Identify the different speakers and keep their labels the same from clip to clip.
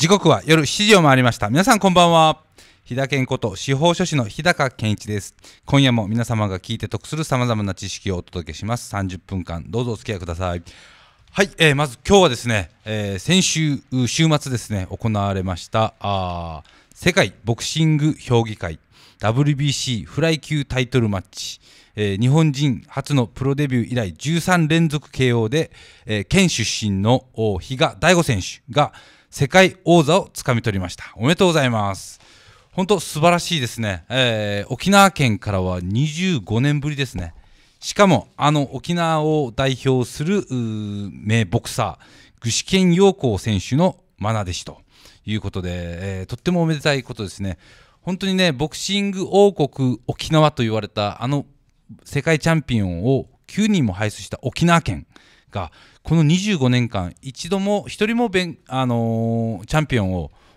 Speaker 1: 時刻は夜7時を回りました。皆さんこんばんは。日田健こと司法書士の日高健一です。今夜も皆様が聞いて得する様々な知識をお届けします。30分間どうぞお付き合いください。はい、えー、まず今日はですね、えー、先週週末ですね行われましたあ世界ボクシング評議会 WBC フライ級タイトルマッチ。えー、日本人初のプロデビュー以来13連続 KO で、えー、県出身の比嘉大吾選手が世界王座をつかみ取りました。おめでとうございます。本当素晴らしいですね、えー、沖縄県からは25年ぶりですね。しかもあの沖縄を代表する名ボクサー具志堅陽光選手の愛弟子ということで、えー、とってもおめでたいことですね。本当にねボクシング王国沖縄と言われたあの世界チャンピオンを9人も輩出した沖縄県がこの25年間一度も1人もべん、あのー、チャンピオン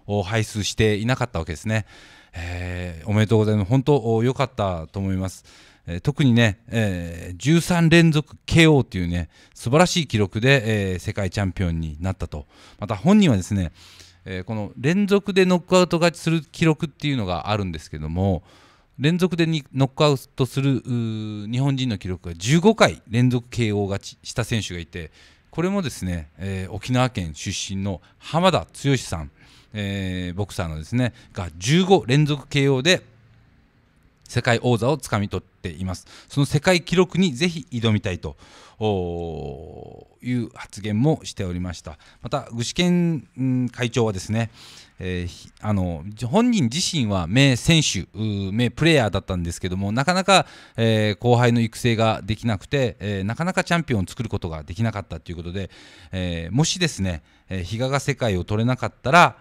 Speaker 1: を輩出していなかったわけですね、えー、おめでとうございます。本当良かったと思います、えー、特にね、えー、13連続 KO というね素晴らしい記録で、えー、世界チャンピオンになったと。また本人はですね、えー、この連続でノックアウト勝ちする記録っていうのがあるんですけども連続でにノックアウトする日本人の記録が15回連続 KO 勝ちした選手がいてこれもですね、えー、沖縄県出身の浜田剛さん、えー、ボクサーのですねが15連続 KO で世界王座をつかみ取っています。その世界記録にぜひ挑みたいという発言もしておりました。また具志堅会長はですね、えー、あの本人自身は名選手名プレーヤーだったんですけどもなかなか、えー、後輩の育成ができなくて、えー、なかなかチャンピオンを作ることができなかったということで、えもしですね、えー、比嘉が世界を取れなかったら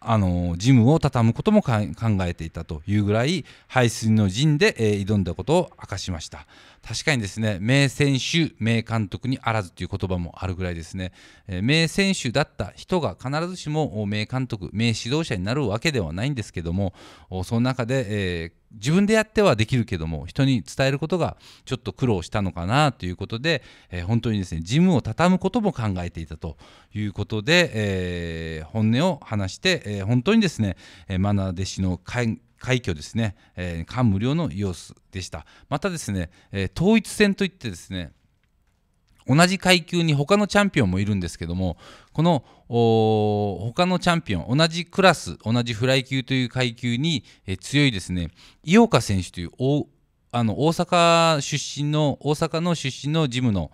Speaker 1: あのジムを畳むことも考えていたというぐらい排水の陣で、え、挑んだことを明かしました。確かにですね名選手名監督にあらずという言葉もあるぐらいですね、えー、名選手だった人が必ずしも名監督名指導者になるわけではないんですけどもその中で、えー、自分でやってはできるけども人に伝えることがちょっと苦労したのかなということで、えー、本当にですねジムを畳むことも考えていたということで、えー、本音を話して、えー、本当にですね、えー、マナー弟子の快挙ですね、えー、感無量の様子でした。またですね、えー、統一戦といってですね同じ階級に他のチャンピオンもいるんですけどもこの他のチャンピオン同じクラス同じフライ級という階級に、え強いですね井岡選手というあの大阪出身の大阪の出身のジムの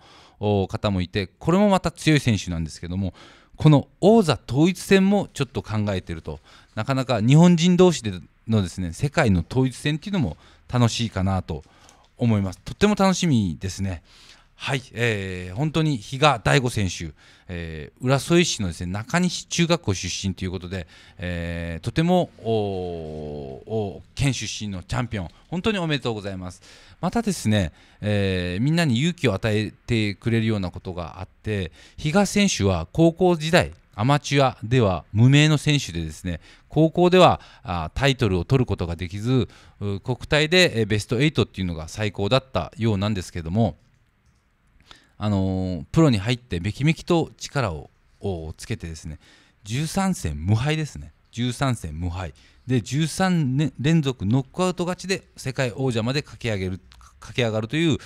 Speaker 1: 方もいてこれもまた強い選手なんですけどもこの王座統一戦もちょっと考えてるとなかなか日本人同士でのですね世界の統一戦っていうのも楽しいかなと思いますとっても楽しみですね。はい、えー、本当に比嘉大吾選手、えー、浦添市のですね中西中学校出身ということで、えー、とても県出身のチャンピオン、本当におめでとうございます。またですね、えー、みんなに勇気を与えてくれるようなことがあって、比嘉選手は高校時代、アマチュアでは無名の選手でですね高校ではあタイトルを取ることができず国体でベスト8っていうのが最高だったようなんですけどもあのー、プロに入ってめきめきと力をつけてですね13戦無敗ですね。13戦無敗。で13年連続ノックアウト勝ちで世界王者まで駆け上げる駆け上がるという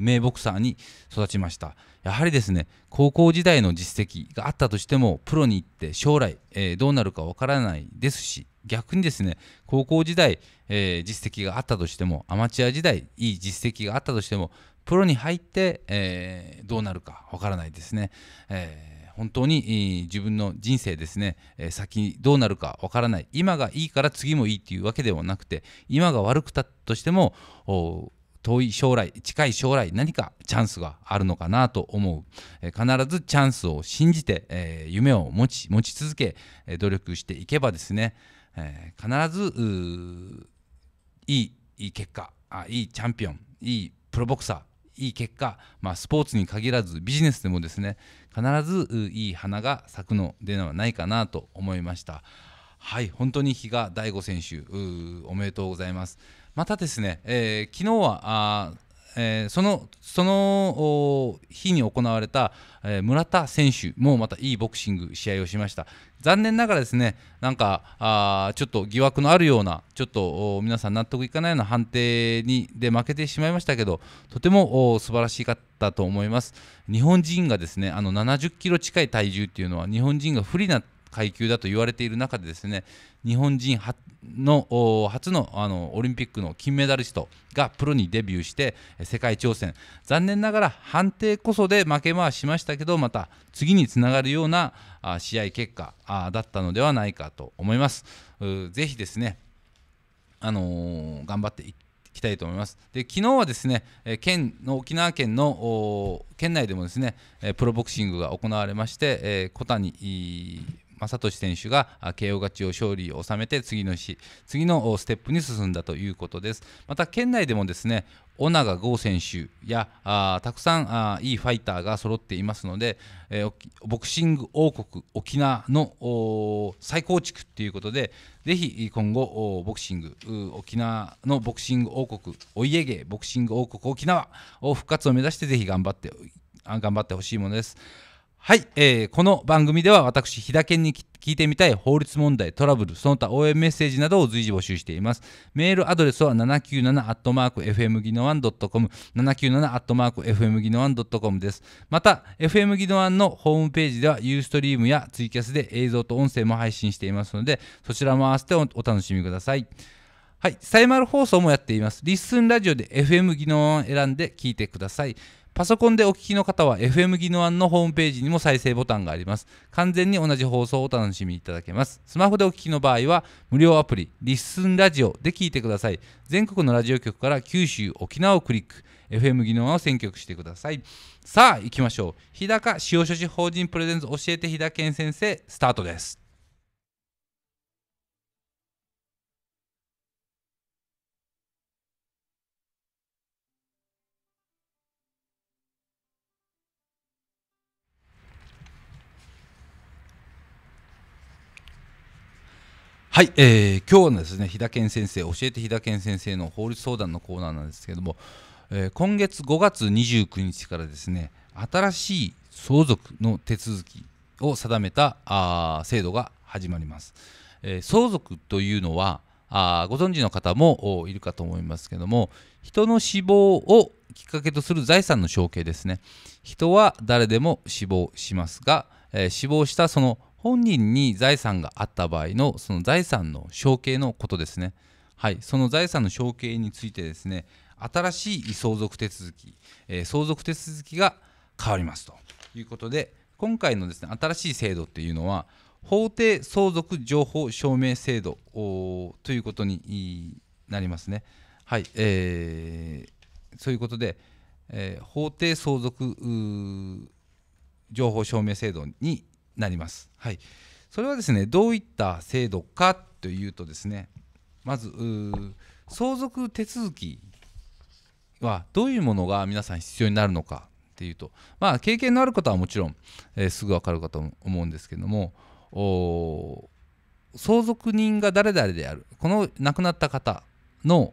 Speaker 1: 名ボクサーに育ちました。やはりですね高校時代の実績があったとしてもプロに行って将来、えー、どうなるかわからないですし逆にですね高校時代、えー、実績があったとしてもアマチュア時代いい実績があったとしてもプロに入って、えー、どうなるかわからないですね、えー、本当に自分の人生ですね、えー、先どうなるかわからない。今がいいから次もいいっていうわけではなくて今が悪くたとしても遠い将来近い将来何かチャンスがあるのかなと思う、えー、必ずチャンスを信じて、えー、夢を持ち持ち続け、えー、努力していけばですね、えー、必ずいいいい結果あいいチャンピオンいいプロボクサーいい結果、まあ、スポーツに限らずビジネスでもですね必ずいい花が咲くのではないかなと思いました。はい本当に比嘉大吾選手おめでとうございます。またですね、えー、昨日はあえー、そのその日に行われた、えー、村田選手もまたいいボクシング試合をしました。残念ながらですねなんかあちょっと疑惑のあるようなちょっと皆さん納得いかないような判定にで負けてしまいましたけどとても素晴らしかったと思います。日本人がですねあの70キロ近い体重っていうのは日本人が不利な階級だと言われている中でですね日本人の初のあのオリンピックの金メダリストがプロにデビューして世界挑戦残念ながら判定こそで負けはしましたけどまた次につながるような試合結果だったのではないかと思います。ぜひですねあのー、頑張っていきたいと思います。で昨日はですね、県の沖縄県の県内でもですね、プロボクシングが行われまして、え小谷正俊選手が KO 勝ちを勝利を収めて次の日次のステップに進んだということですまた県内でもですね尾長剛選手やあたくさんあいいファイターが揃っていますので、えー、ボクシング王国沖縄の再構築ということでぜひ今後ボクシング沖縄のボクシング王国お家芸ボクシング王国沖縄を復活を目指してぜひ頑張って頑張ってほしいものです。はい、えー、この番組では私、日田健に聞いてみたい法律問題、トラブル、その他応援メッセージなどを随時募集しています。メールアドレスは 797-fm ギノワン .com、797-fm ギノワン .com です。また、FM ギノワンのホームページではユーストリームやツイキャスで映像と音声も配信していますので、そちらも合わせてお楽しみください。はい、サイマル放送もやっています。リッスンラジオで FM ギノワンを選んで聞いてください。パソコンでお聞きの方は FM ギノワンのホームページにも再生ボタンがあります。完全に同じ放送をお楽しみいただけます。スマホでお聞きの場合は無料アプリリッスンラジオで聞いてください。全国のラジオ局から九州、沖縄をクリック。FM ギノワンを選曲してください。さあ行きましょう。日高塩所持法人プレゼンツ教えて日高健先生スタートです。はい、えー、今日のですね、日田健先生、教えて日田健先生の法律相談のコーナーなんですけども、えー、今月5月29日からですね、新しい相続の手続きを定めたあ制度が始まります。えー、相続というのはあご存知の方もいるかと思いますけども人の死亡をきっかけとする財産の承継ですね人は誰でも死亡しますが、えー、死亡したその本人に財産があった場合のその財産の承継のことですね。はい、その財産の承継についてですね、新しい相続手続き、えー、相続手続きが変わりますということで、今回のですね新しい制度っていうのは、法定相続情報証明制度ということになりますね。はい、えー、そういうことで、えー、法定相続情報証明制度になります。はい、それはですねどういった制度かというとですねまず相続手続きはどういうものが皆さん必要になるのかっていうとまあ経験のある方はもちろん、えー、すぐ分かるかと思うんですけども相続人が誰々であるこの亡くなった方の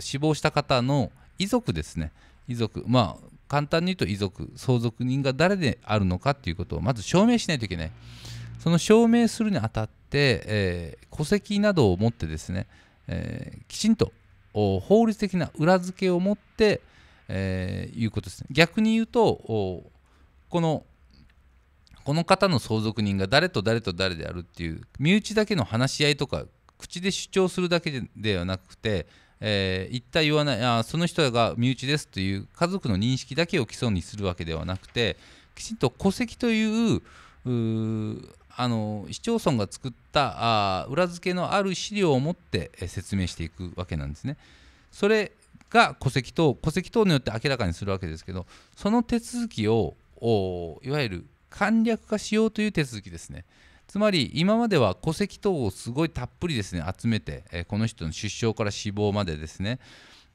Speaker 1: 死亡した方の遺族ですね遺族まあ簡単に言うと遺族相続人が誰であるのかっていうことをまず証明しないといけない。その証明するにあたって、えー、戸籍などを持ってですね、えー、きちんと法律的な裏付けを持って、えー、いうことですね。逆に言うとこのこの方の相続人が誰と誰と誰であるっていう身内だけの話し合いとか口で主張するだけではなくてえー、言った言わないあその人が身内ですという家族の認識だけを基礎にするわけではなくてきちんと戸籍というあの市町村が作ったあ裏付けのある資料を持って説明していくわけなんですね。それが戸籍等戸籍等によって明らかにするわけですけどその手続きをいわゆる簡略化しようという手続きですね。つまり今までは戸籍等をすごいたっぷりですね集めて、えこの人の出生から死亡までですね、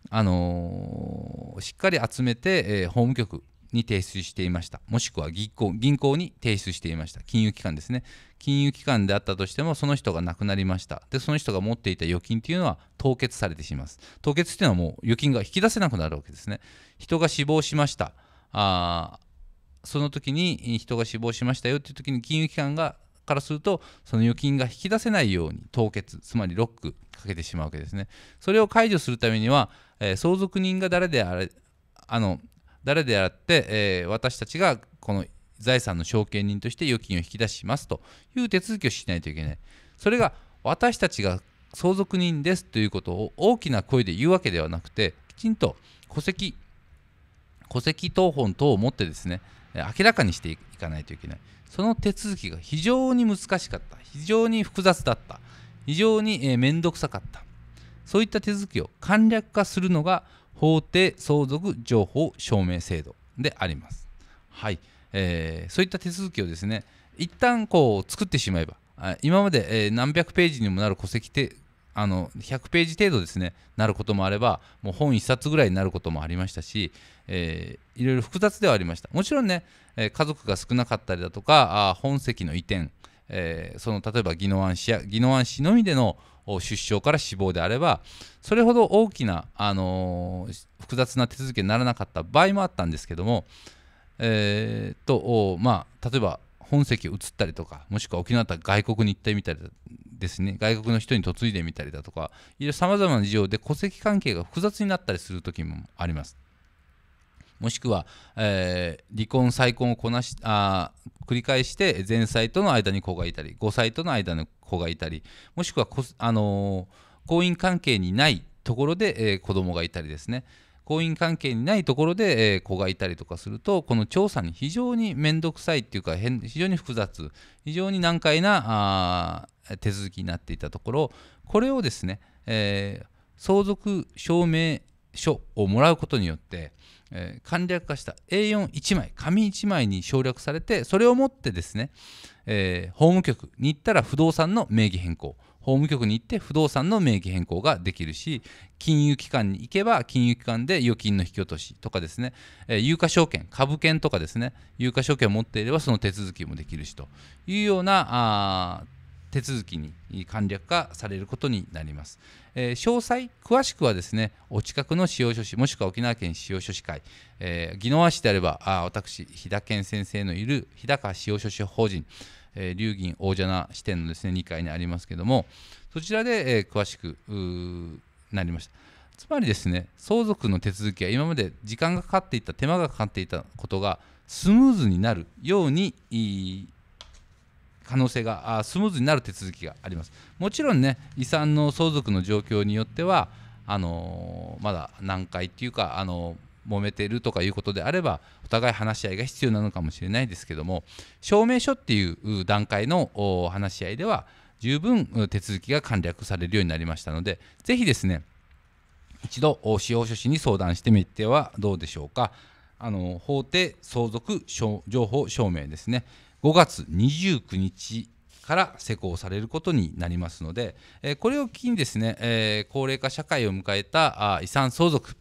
Speaker 1: あのー、しっかり集めて、え法務局に提出していました。もしくは銀行銀行に提出していました。金融機関ですね。金融機関であったとしてもその人が亡くなりました。でその人が持っていた預金というのは凍結されてしまいます。凍結っていうのはもう預金が引き出せなくなるわけですね。人が死亡しました。あその時に人が死亡しましたよっていう時に金融機関がからするとその預金が引き出せないように凍結つまりロックかけてしまうわけですねそれを解除するためには、えー、相続人が誰であれあの誰であって、えー、私たちがこの財産の証券人として預金を引き出しますという手続きをしないといけない。それが私たちが相続人ですということを大きな声で言うわけではなくて、きちんと戸籍、戸籍謄本等を持ってですね、明らかにしていかないといけない。その手続きが非常に難しかった。非常に複雑だった。非常に、え面倒くさかった。そういった手続きを簡略化するのが法定相続情報証明制度であります。はい、えー、そういった手続きをですね、一旦こう作ってしまえば、今まで、何百ページにもなる戸籍あの100ページ程度ですねなることもあればもう本1冊ぐらいになることもありましたし、えー、いろいろ複雑ではありました。もちろんね、えー、家族が少なかったりだとかあ本籍の移転、えー、その例えば宜野湾市や宜野湾市のみでの出生から死亡であればそれほど大きな、あのー、複雑な手続きにならなかった場合もあったんですけども、えー、とまあ、例えば本籍移ったりとかもしくは沖縄だったら外国に行ってみたりですね。外国の人に嫁いでみたりだとかいろいろさまざまな事情で戸籍関係が複雑になったりする時もあります。もしくは、えー、離婚再婚をこなしあ繰り返して前妻との間に子がいたり5歳との間に子がいたりもしくはあのー、婚姻関係にないところで、えー、子供がいたりですね。婚姻関係にないところで、えー、子がいたりとかするとこの調査に非常に面倒くさいっていうか非常に複雑。非常に難解なあ手続きになっていたところこれをですね、えー、相続証明書をもらうことによって、えー、簡略化した A41 枚紙1枚に省略されてそれを持ってですね、えー、法務局に行ったら不動産の名義変更。法務局に行って不動産の名義変更ができるし金融機関に行けば金融機関で預金の引き落としとかですね、えー、有価証券株券とかですね有価証券を持っていればその手続きもできるしというようなあ手続きに簡略化されることになります。えー、詳細、詳しくはですね、お近くの使用書士、もしくは沖縄県使用書士会、えー、宜野湾市であれば、あ私、日田健先生のいる日高使用書士法人、えー、龍銀大蛇名支店のですね2階にありますけども、そちらで、えー、詳しくなりました。つまりですね、相続の手続きは今まで時間がかかっていた、手間がかかっていたことがスムーズになるように可能性がスムーズになる手続きがあります。もちろんね、遺産の相続の状況によっては、あのー、まだ難解っていうか、あのー、揉めてるとかいうことであれば、お互い話し合いが必要なのかもしれないですけども、証明書っていう段階の話し合いでは、十分手続きが簡略されるようになりましたので、ぜひですね、一度司法書士に相談してみてはどうでしょうか。あの法定相続情報証明ですね。5月29日から施行されることになりますので、えこれを機にですね、え高齢化社会を迎えた遺産相続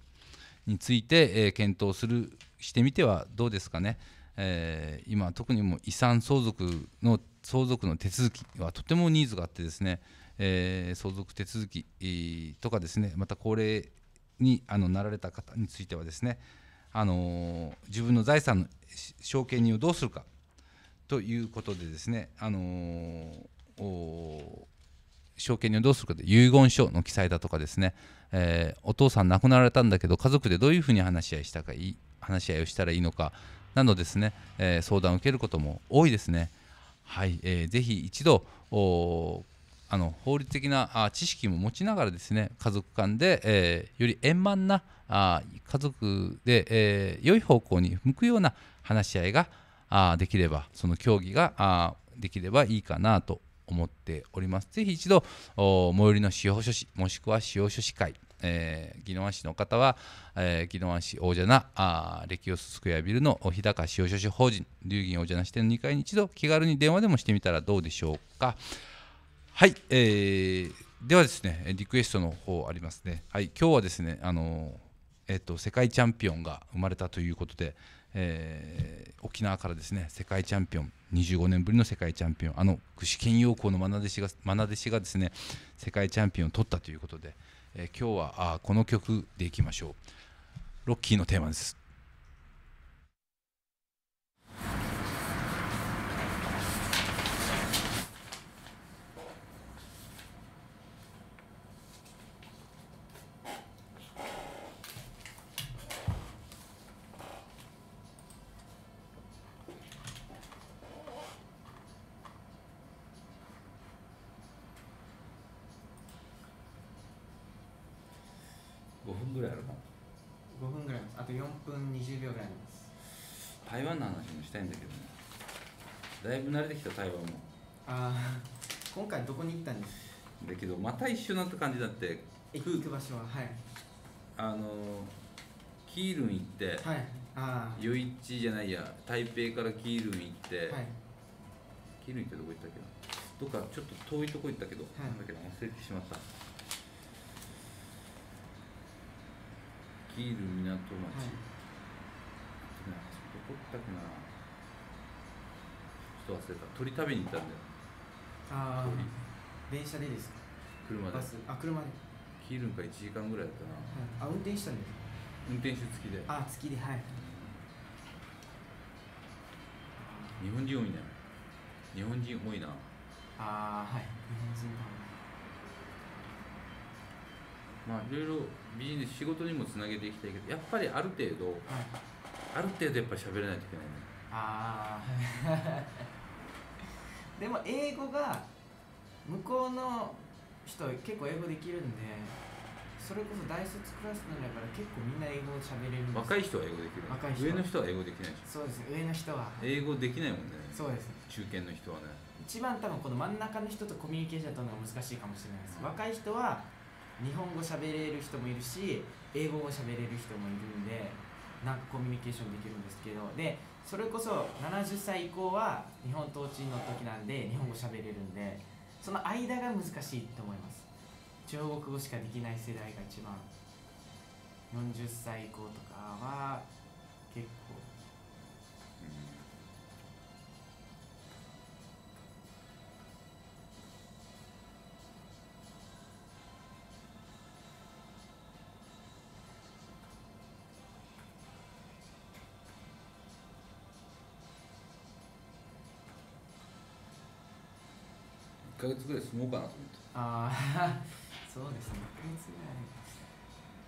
Speaker 1: について、え検討するしてみてはどうですかね。え今特にも遺産相続の相続の手続きはとてもニーズがあってですね、え相続手続きとかですねまた高齢にあのなられた方についてはですね、あの自分の財産の証券人をどうするかということでですね、あのー、証券にはどうするかで遺言書の記載だとかですね、えー、お父さん亡くなられたんだけど家族でどういうふうに話し合いしたかいい話し合いをしたらいいのかなどですね、えー、相談を受けることも多いですね。はい、えー、ぜひ一度あの法律的なあ知識も持ちながらですね家族間で、えー、より円満なあ家族で、えー、良い方向に向くような話し合いがあできればその競技があできればいいかなと思っております。ぜひ一度最寄りの司法書士もしくは司法書士会、宜野湾市の方は、宜野湾市王者なあレキオススクエアビルの日高司法書士法人龍銀王者な支店の2階に一度気軽に電話でもしてみたらどうでしょうかはい、えー、ではですねリクエストの方ありますねはい今日はですねあのえっと、世界チャンピオンが生まれたということで、えー沖縄からですね世界チャンピオン25年ぶりの世界チャンピオンあの具志堅用高の愛弟子が愛弟子がですね世界チャンピオンを取ったということで、えー今日はあこの曲でいきましょう。ロッキーのテーマです。ぐらいあるの
Speaker 2: 5分ぐらい。ですあと4分20秒ぐらいです。
Speaker 1: 台湾の話もしたいんだけどね。だいぶ慣れてきた台湾も。
Speaker 2: ああ 今回どこに行ったんです？
Speaker 1: だけどまた一緒なった感じだって。
Speaker 2: え行く場所ははい。
Speaker 1: あのキールン行って、
Speaker 2: はい。あ
Speaker 1: 余市じゃないや台北からキールン行って、
Speaker 2: あはい。
Speaker 1: キールン行ってどこ行ったっけな？どっかちょっと遠いとこ行ったけど、
Speaker 2: い。
Speaker 1: なんだっけな？忘れてしまったキールン港町、
Speaker 2: はい。
Speaker 1: どこ行ったっけなちょっと忘れた。鳥食べに行ったんだよ。
Speaker 2: ああ電車でですか？
Speaker 1: 車で。
Speaker 2: バス。あ車で、
Speaker 1: キールンから1時間ぐらいだったな。
Speaker 2: はい、あ運転したんです
Speaker 1: 運転手付きで。
Speaker 2: あ月ではい。
Speaker 1: 日本人多いね。日本人多いな。
Speaker 2: ああはい。日本人
Speaker 1: まあいろいろビジネス仕事にもつなげていきたいけどやっぱりある程度
Speaker 2: だはい。
Speaker 1: ある程度やっぱり喋らないといけないね。
Speaker 2: ああ でも英語が向こうの人結構英語できるんでそれこそ大卒クラスなんだから結構みんな英語を喋れるんです
Speaker 1: 若い人は英語できる
Speaker 2: 若い人
Speaker 1: 上の人は英語できないでし。ょ
Speaker 2: そうです。上の人は。
Speaker 1: 英語できないもんね。
Speaker 2: そうです。
Speaker 1: 中堅の人はね。
Speaker 2: 一番多分この真ん中の人とコミュニケーション取るのが難しいかもしれないです。若い人は日本語喋れる人もいるし英語も喋れる人もいるんでなんかコミュニケーションできるんですけど。でそれこそ70歳以降は日本統治の時なんで日本語喋れるんでその間が難しいと思います。中国語しかできない世代が一番。40歳以降とかは結構
Speaker 1: ヶ月ぐらい住もうかなと思って。
Speaker 2: ああそうですね。1ヶ月ぐらい。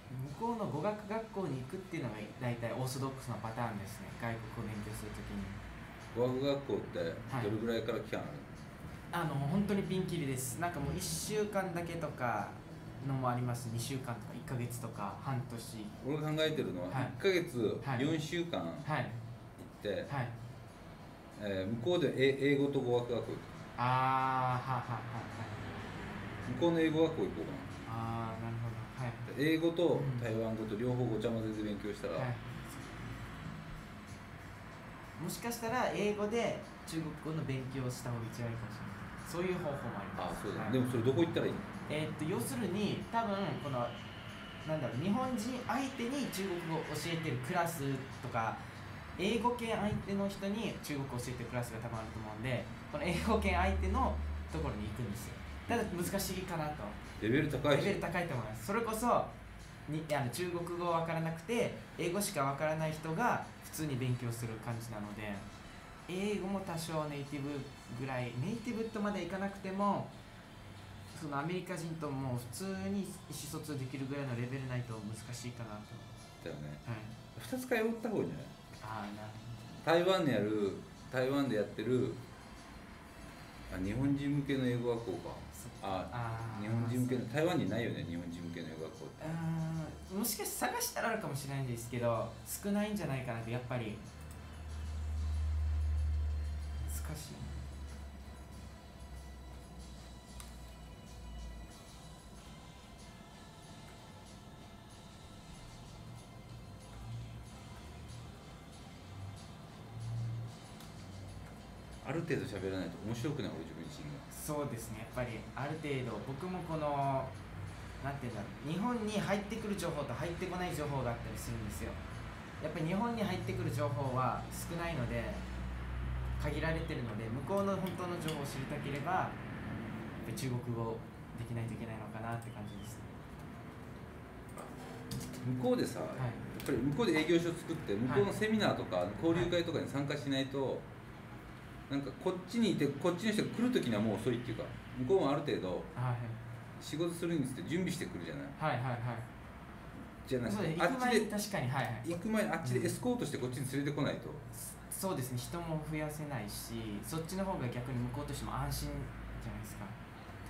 Speaker 2: 向こうの語学学校に行くっていうのが大体オーソドックスなパターンですね。外国語を勉強するときに。
Speaker 1: 語学学校ってどれぐらいから期間ある
Speaker 2: あの本当にピンキリです。なんかもう1週間だけとかのもあります。2週間とか1ヶ月とか半年。
Speaker 1: 俺が考えてるのは
Speaker 2: はい。
Speaker 1: 1ヶ月
Speaker 2: はい。
Speaker 1: 4週間行
Speaker 2: はい。
Speaker 1: って、
Speaker 2: はい。
Speaker 1: えー向こうで英英語と語学学校行く
Speaker 2: ああはははは。
Speaker 1: 向こうの英語学校行こうか
Speaker 2: ああなるほど。はい
Speaker 1: な英語と
Speaker 2: うん
Speaker 1: 台湾語と両方ごちゃ混ぜで勉強したら、
Speaker 2: はいもしかしたら英語で中国語の勉強をした方が一番いいかもしれない。そういう方法もあります
Speaker 1: あそうだ、
Speaker 2: はい。
Speaker 1: でもそれどこ行ったらいいの？
Speaker 2: えーっと要するに多分このなんだろう日本人相手に中国語を教えてるクラスとか英語圏相手の人に中国語を教えてるクラスが多分あると思うんでこの英語圏相手のところに行くんですよ。ただ難しいかなと。
Speaker 1: レベル高いし。
Speaker 2: レベル高いと思います。それこそにあの中国語わからなくて英語しかわからない人が普通に勉強する感じなので英語も多少ネイティブぐらいネイティブとまでいかなくてもそのアメリカ人とも普通に意思疎通できるぐらいのレベルないと難しいかなと、
Speaker 1: だよね。
Speaker 2: はい、
Speaker 1: 2つ通った方がいいんじゃない？台湾でやる台湾でやってるあ日本人向けの英語学校か。
Speaker 2: そ
Speaker 1: あ日本人向けの台湾にないよね日本人向けの英語学校って。
Speaker 2: あーもしかして探したらあるかもしれないんですけど少ないんじゃないかなとやっぱり。難しい
Speaker 1: ある程度喋らないと面白くない俺自分自身が。
Speaker 2: そうですね。やっぱりある程度僕もこのなんていうんだろう日本に入ってくる情報と入ってこない情報があったりするんですよ。やっぱり日本に入ってくる情報は少ないので限られてるので向こうの本当の情報を知りたければやっぱり中国語できないといけないのかなって感じですね。
Speaker 1: 向こうでさ、
Speaker 2: はい。
Speaker 1: やっぱり向こうで営業所作って向こうのセミナーとか交流会とかに参加しないと、なんかこっちにいてこっちの人が来る時にはもう遅いっていうか向こうもある程度
Speaker 2: はい。
Speaker 1: 仕事するにつって準備してくるじゃない。
Speaker 2: はいはいはい。
Speaker 1: じゃない
Speaker 2: です
Speaker 1: あっちで
Speaker 2: 行く前に確かにはいはい。
Speaker 1: 行く前にあっちでエスコートしてこっちに連れてこないと、
Speaker 2: そうですね人も増やせないしそっちの方が逆に向こうとしても安心じゃないですか。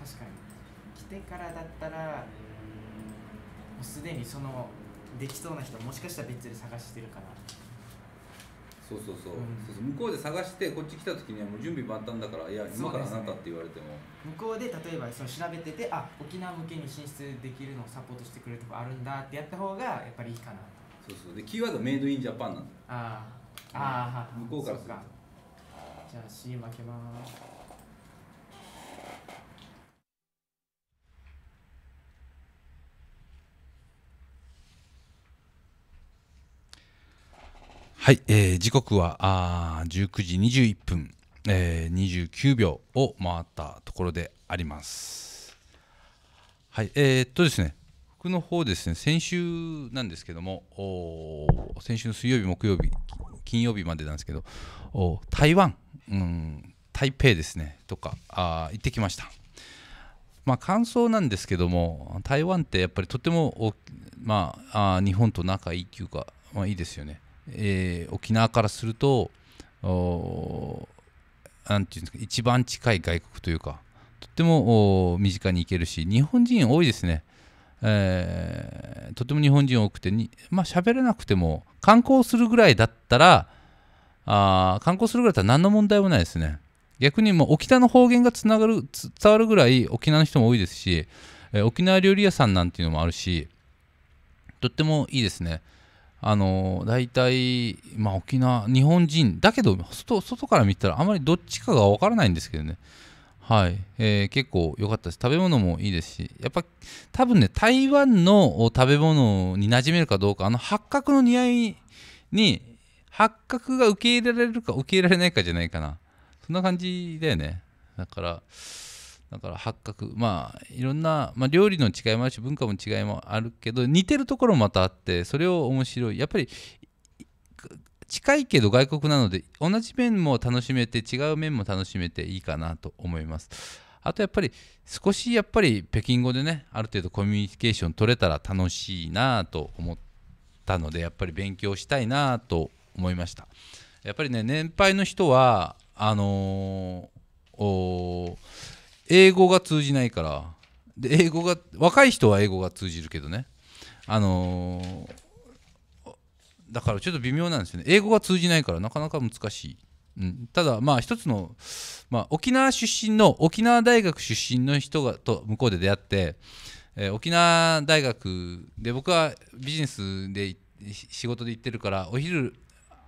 Speaker 2: 確かに。来てからだったらもうすでにそのできそうな人もしかしたら別で探してるから
Speaker 1: そうそうそう,、
Speaker 2: うん。
Speaker 1: そうそう。向こうで探してこっち来た時にはもう準備万端だからいや今からあなたって言われても、
Speaker 2: 向こうで例えばその調べててあ沖縄向けに進出できるのをサポートしてくれるとこあるんだってやった方がやっぱりいいかな
Speaker 1: そうそう。でキーワードはメイドインジャパンなんだよ。
Speaker 2: あー。あーは
Speaker 1: 向こうからすると。
Speaker 2: じゃあ C 負けます
Speaker 1: はい、えー時刻はあ19時21分、えー29秒を回ったところであります。はい、えーっとですね、僕の方ですね、先週なんですけども、お先週の水曜日、木曜日、金曜日までなんですけど、お台湾、うん、台北ですね、とかあ行ってきました。まあ、感想なんですけども、台湾ってやっぱりとても、まあ、あ日本と仲いいっていうか、まあ、いいですよね。えー沖縄からすると、おーなんていうんですか、一番近い外国というか、とっても身近に行けるし、日本人多いですね。えーとても日本人多くてに、まあ喋れなくても、観光するぐらいだったら、あ観光するぐらいだったら何の問題もないですね。逆にもう沖縄の方言がつながる伝わるぐらい沖縄の人も多いですし、えー沖縄料理屋さんなんていうのもあるし、とってもいいですね。あの大体、まあ、沖縄、日本人、だけど外、から見たらあまりどっちかが分からないんですけどね、はいえー結構良かったです。食べ物もいいですし、やっぱ多分ね、台湾の食べ物に馴染めるかどうか、あの八角の似合いに、八角が受け入れられるか受け入れられないかじゃないかな。そんな感じだよね。だから、だから八角、まあ、いろんな、まあ、料理の違いもあるし、文化の違いもあるけど、似てるところもまたあって、それを面白い。やっぱり、近いけど外国なので、同じ面も楽しめて、違う面も楽しめていいかなと思います。あとやっぱり、少しやっぱり北京語でね、ある程度コミュニケーション取れたら楽しいなと思ったので、やっぱり勉強したいなと思いました。やっぱりね、年配の人は、あのーおー英語が通じないから、で英語が若い人は英語が通じるけどね、あのーだからちょっと微妙なんですよね。英語が通じないからなかなか難しい。うん、ただまあ一つの、まあ、沖縄出身の沖縄大学出身の人がと向こうで出会って、えー沖縄大学で僕はビジネスで仕事で行ってるからお昼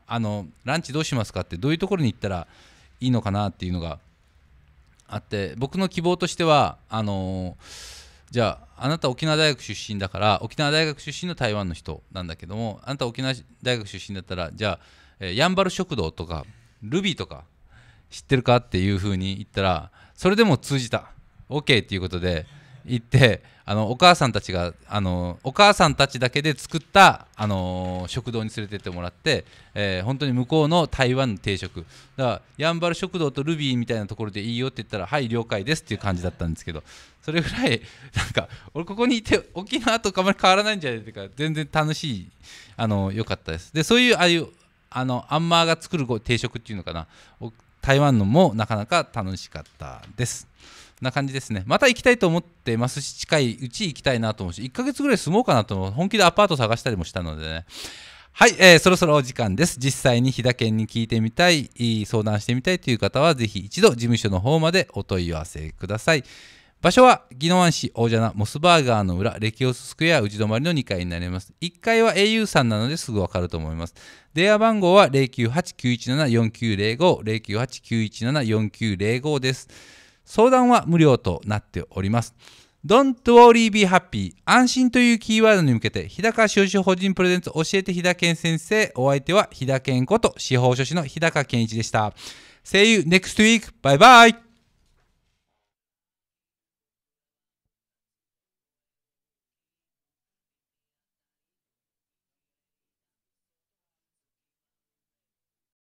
Speaker 1: あのランチどうしますかってどういうところに行ったらいいのかなっていうのがあって僕の希望としてはあのじゃああなた沖縄大学出身だから沖縄大学出身の台湾の人なんだけどもあなた沖縄大学出身だったらじゃあ、えーやんばる食堂とかルビーとか知ってるかっていうふうに言ったらそれでも通じた。OK っていうことで行ってあのお母さんたちがあのお母さんたちだけで作ったあの食堂に連れてってもらって、えー本当に向こうの台湾の定食。だからやんばる食堂とルビーみたいなところでいいよって言ったらはい了解ですっていう感じだったんですけどそれぐらいなんか俺ここにいて沖縄とかあまり変わらないんじゃないか全然楽しいあの良かったです。でそういうああいうあのアンマーが作る定食っていうのかな。台湾のもなかなか楽しかったです。な感じですねまた行きたいと思ってますし近いうち行きたいなと思うし1ヶ月ぐらい住もうかなと思う本気でアパート探したりもしたのでねはい、えーそろそろお時間です。実際に飛騨県に聞いてみたい、相談してみたいという方は、ぜひ一度事務所の方までお問い合わせください。場所は、宜野湾市大蛇名モスバーガーの裏、レキオススクエア宇治止まりの2階になります。1階は au さんなのですぐわかると思います。電話番号は098-917-4905、098-917-4905です。相談は無料となっております。Don't worry, be happy 安心というキーワードに向けて日高司法人プレゼンツ教えて日田健先生お相手は日田健こと司法書士の日高健一でした See you next week. Bye bye.